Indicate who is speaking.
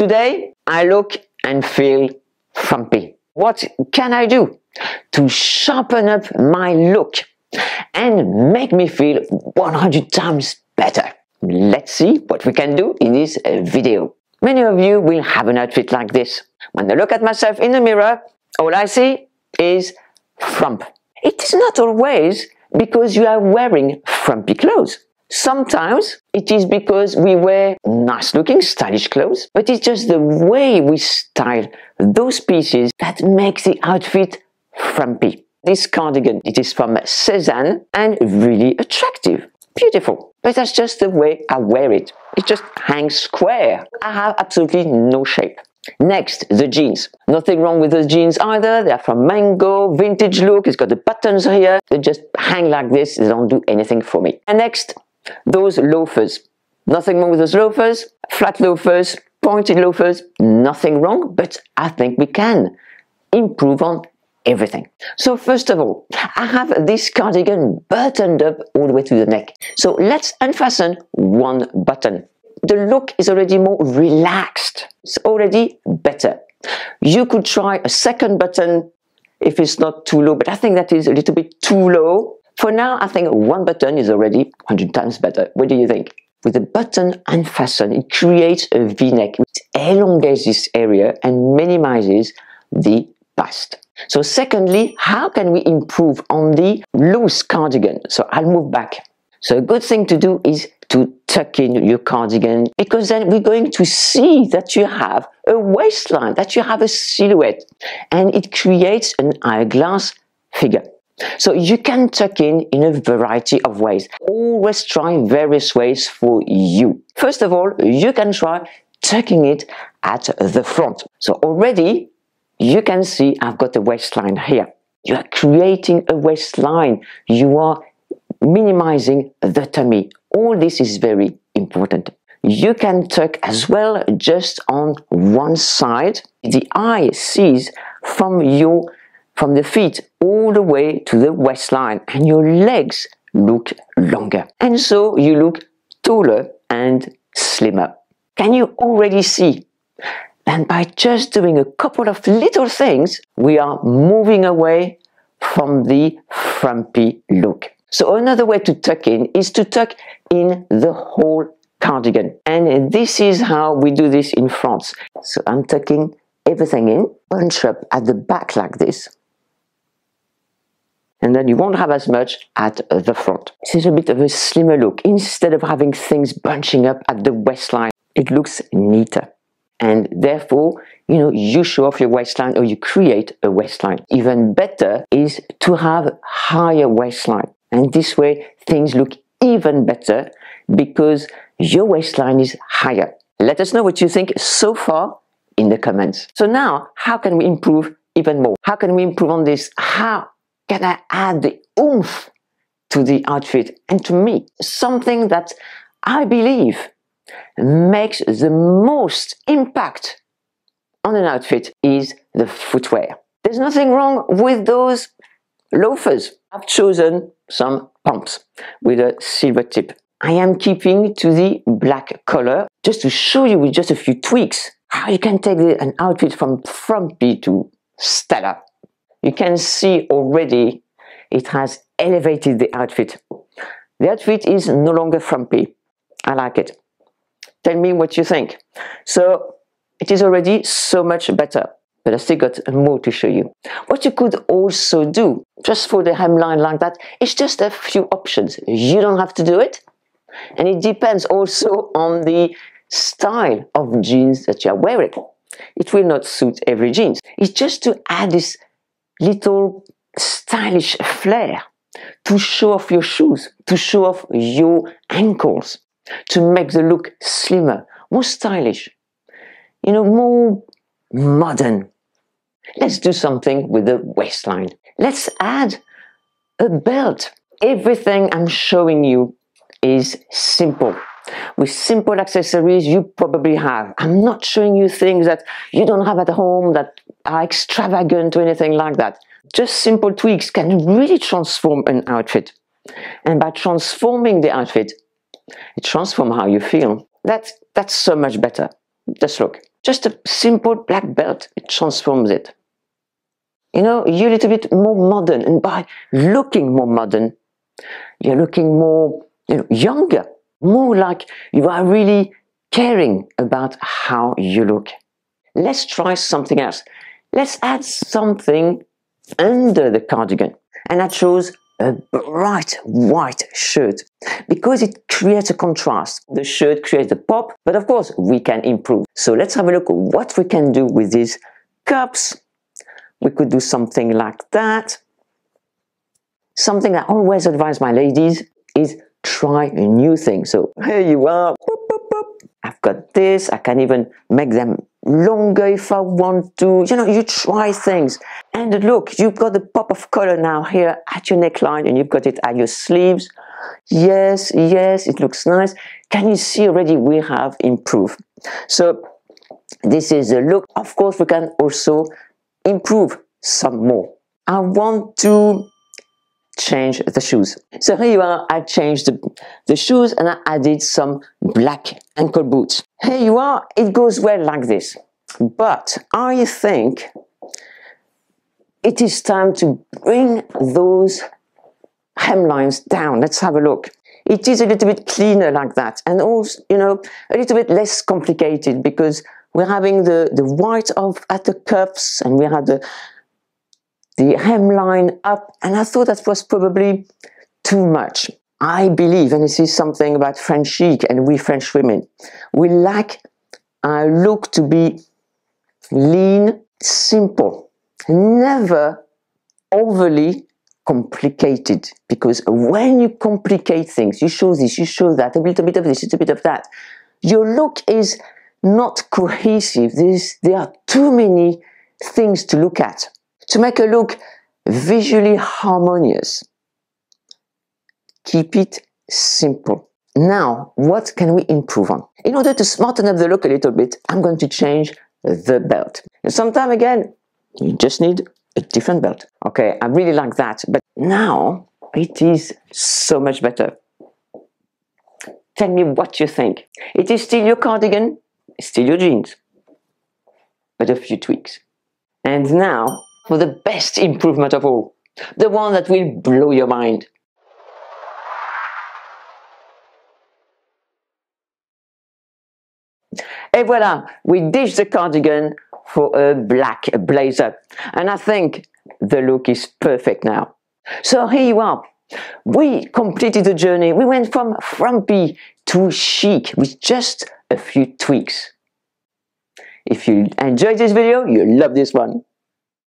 Speaker 1: Today, I look and feel frumpy. What can I do to sharpen up my look and make me feel 100 times better? Let's see what we can do in this uh, video. Many of you will have an outfit like this. When I look at myself in the mirror, all I see is frump. It is not always because you are wearing frumpy clothes. Sometimes it is because we wear nice looking stylish clothes, but it's just the way we style those pieces that makes the outfit frumpy. This cardigan, it is from Sézane and really attractive. Beautiful. But that's just the way I wear it. It just hangs square. I have absolutely no shape. Next, the jeans. Nothing wrong with the jeans either. They are from Mango, vintage look. It's got the buttons here. They just hang like this. They don't do anything for me. And next, those loafers. Nothing wrong with those loafers. Flat loafers, pointed loafers. Nothing wrong, but I think we can improve on everything. So first of all, I have this cardigan buttoned up all the way to the neck. So let's unfasten one button. The look is already more relaxed. It's already better. You could try a second button if it's not too low, but I think that is a little bit too low. For now, I think one button is already 100 times better. What do you think? With the button unfastened, it creates a v-neck which elongates this area and minimizes the bust. So secondly, how can we improve on the loose cardigan? So I'll move back. So a good thing to do is to tuck in your cardigan because then we're going to see that you have a waistline, that you have a silhouette and it creates an hourglass figure. So you can tuck in in a variety of ways. Always try various ways for you. First of all, you can try tucking it at the front. So already you can see I've got a waistline here. You are creating a waistline. You are minimizing the tummy. All this is very important. You can tuck as well just on one side. The eye sees from your from the feet all the way to the waistline and your legs look longer. And so you look taller and slimmer. Can you already see and by just doing a couple of little things, we are moving away from the frumpy look. So another way to tuck in is to tuck in the whole cardigan. And this is how we do this in France. So I'm tucking everything in, bunch up at the back like this. And then you won't have as much at the front. This is a bit of a slimmer look. Instead of having things bunching up at the waistline, it looks neater. And therefore you know you show off your waistline or you create a waistline. Even better is to have higher waistline. And this way things look even better because your waistline is higher. Let us know what you think so far in the comments. So now how can we improve even more? How can we improve on this? How can i add the oomph to the outfit and to me something that i believe makes the most impact on an outfit is the footwear. There's nothing wrong with those loafers. I've chosen some pumps with a silver tip. I am keeping to the black color just to show you with just a few tweaks how you can take an outfit from frumpy to stellar. You can see already it has elevated the outfit. The outfit is no longer frumpy. I like it. Tell me what you think. So it is already so much better. But I still got more to show you. What you could also do, just for the hemline like that, is just a few options. You don't have to do it. And it depends also on the style of jeans that you are wearing. It will not suit every jeans. It's just to add this little stylish flair to show off your shoes, to show off your ankles to make the look slimmer, more stylish, you know, more modern. Let's do something with the waistline. Let's add a belt. Everything I'm showing you is simple. With simple accessories you probably have. I'm not showing you things that you don't have at home that are extravagant or anything like that. Just simple tweaks can really transform an outfit. And by transforming the outfit, it transforms how you feel. That's, that's so much better. Just look. Just a simple black belt, it transforms it. You know, you're a little bit more modern, and by looking more modern, you're looking more you know, younger, more like you are really caring about how you look. Let's try something else. Let's add something under the cardigan. And I chose a bright white shirt because it creates a contrast. The shirt creates a pop, but of course we can improve. So let's have a look at what we can do with these cups. We could do something like that. Something I always advise my ladies is try a new thing. So here you are. I've got this. I can even make them longer if I want to. You know, you try things. And look, you've got the pop of color now here at your neckline and you've got it at your sleeves. Yes, yes, it looks nice. Can you see already we have improved? So this is a look. Of course, we can also improve some more. I want to change the shoes. So here you are, I changed the, the shoes and I added some black ankle boots. Here you are, it goes well like this. But I think it is time to bring those hemlines down. Let's have a look. It is a little bit cleaner like that and also, you know, a little bit less complicated because we're having the, the white of at the cuffs and we had the the hemline up, and I thought that was probably too much. I believe, and this is something about French chic and we French women, we like our look to be lean, simple, never overly complicated. Because when you complicate things, you show this, you show that, a little bit of this, a little bit of that, your look is not cohesive. There's, there are too many things to look at to make a look visually harmonious. Keep it simple. Now, what can we improve on? In order to smarten up the look a little bit, I'm going to change the belt. And sometime again, you just need a different belt. Okay, I really like that, but now it is so much better. Tell me what you think. It is still your cardigan, still your jeans, but a few tweaks. And now for the best improvement of all, the one that will blow your mind. Et voilà, we ditched the cardigan for a black blazer. And I think the look is perfect now. So here you are. We completed the journey. We went from frumpy to chic with just a few tweaks. If you enjoyed this video, you'll love this one.